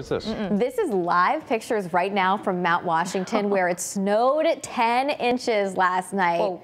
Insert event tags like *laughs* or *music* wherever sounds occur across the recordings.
What is this? Mm -mm. This is live pictures right now from Mount Washington *laughs* where it snowed 10 inches last night. Whoa.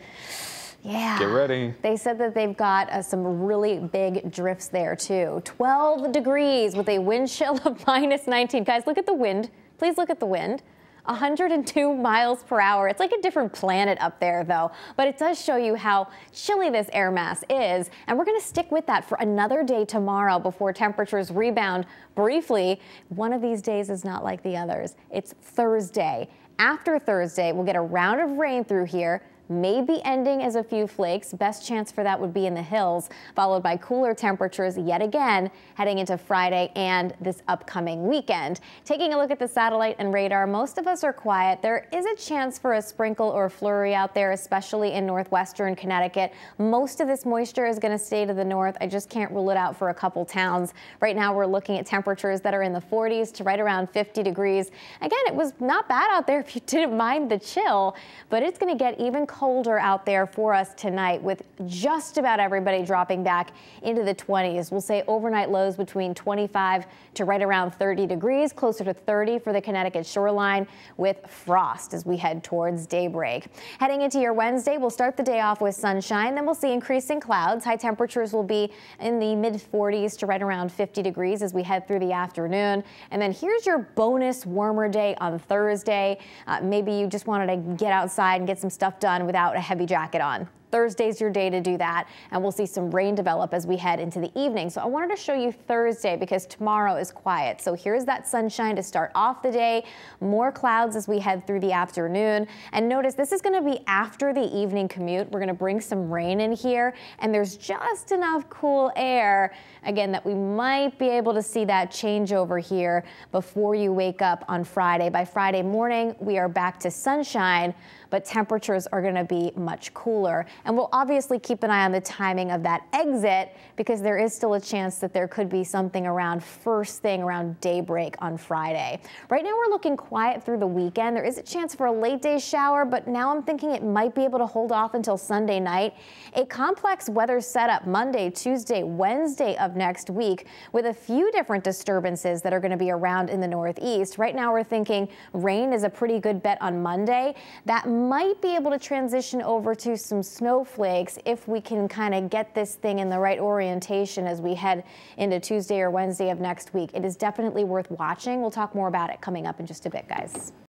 Yeah. Get ready. They said that they've got uh, some really big drifts there too. 12 degrees with a wind chill of *laughs* minus 19. Guys, look at the wind. Please look at the wind. 102 miles per hour. It's like a different planet up there, though. But it does show you how chilly this air mass is. And we're going to stick with that for another day tomorrow before temperatures rebound briefly. One of these days is not like the others. It's Thursday. After Thursday, we'll get a round of rain through here may be ending as a few flakes. Best chance for that would be in the hills, followed by cooler temperatures yet again heading into Friday and this upcoming weekend. Taking a look at the satellite and radar, most of us are quiet. There is a chance for a sprinkle or flurry out there, especially in northwestern Connecticut. Most of this moisture is going to stay to the north. I just can't rule it out for a couple towns. Right now, we're looking at temperatures that are in the 40s to right around 50 degrees. Again, it was not bad out there if you *laughs* didn't mind the chill, but it's going to get even colder out there for us tonight with just about everybody dropping back into the 20s. We'll say overnight lows between 25 to right around 30 degrees, closer to 30 for the Connecticut shoreline with frost as we head towards daybreak. Heading into your Wednesday, we'll start the day off with sunshine, then we'll see increasing clouds. High temperatures will be in the mid 40s to right around 50 degrees as we head through the afternoon. And then here's your bonus warmer day on Thursday. Uh, maybe you just wanted to get outside and get some stuff done without a heavy jacket on. Thursday's your day to do that, and we'll see some rain develop as we head into the evening. So I wanted to show you Thursday because tomorrow is quiet. So here's that sunshine to start off the day, more clouds as we head through the afternoon. And notice this is going to be after the evening commute. We're going to bring some rain in here, and there's just enough cool air, again, that we might be able to see that change over here before you wake up on Friday. By Friday morning, we are back to sunshine, but temperatures are going to be much cooler. And we'll obviously keep an eye on the timing of that exit because there is still a chance that there could be something around first thing around daybreak on Friday. Right now we're looking quiet through the weekend. There is a chance for a late day shower, but now I'm thinking it might be able to hold off until Sunday night. A complex weather setup Monday, Tuesday, Wednesday of next week with a few different disturbances that are going to be around in the northeast. Right now we're thinking rain is a pretty good bet on Monday. That might be able to transition over to some snowflakes if we can kind of get this thing in the right orientation as we head into Tuesday or Wednesday of next week. It is definitely worth watching. We'll talk more about it coming up in just a bit, guys.